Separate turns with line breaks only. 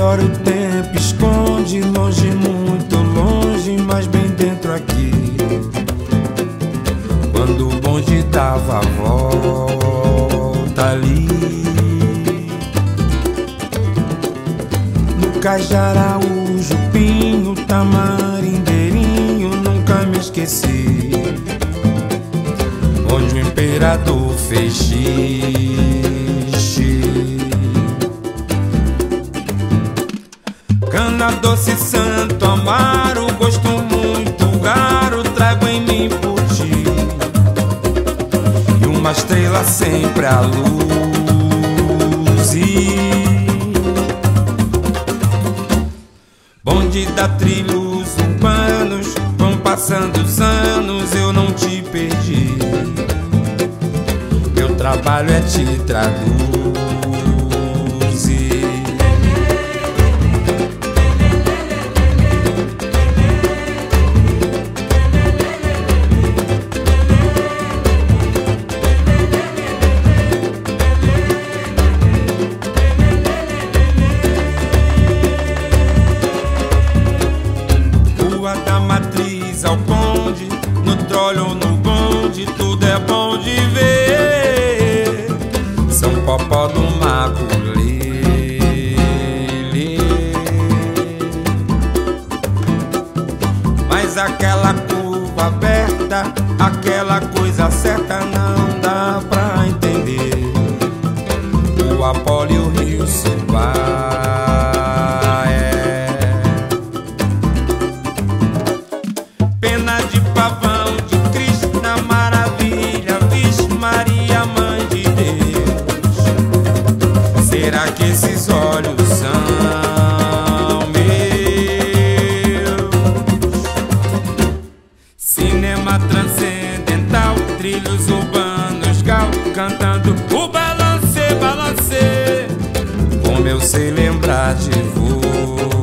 melhor o tempo esconde longe, muito longe, mas bem dentro aqui. Quando o bonde dava a volta ali. No Cajará, o Jupinho, Tamarindeirinho, nunca me esqueci. Onde o imperador fez xixi. Cana doce, santo, amaro, gosto muito garo, trago em mim por ti. E uma estrela sempre à luz. E Bonde da trilhos urbanos, vão passando os anos, eu não te perdi. Meu trabalho é te traduzir. Matriz ao Conde, no trolho ou no bonde, tudo é bom de ver. São Popó do Maculele. Mas aquela curva aberta, aquela coisa certa não dá pra será que esses olhos são meus? Cinema transcendental, trilhos urbanos, gal, cantando o balancê, balancê. Como eu sei lembrar de você.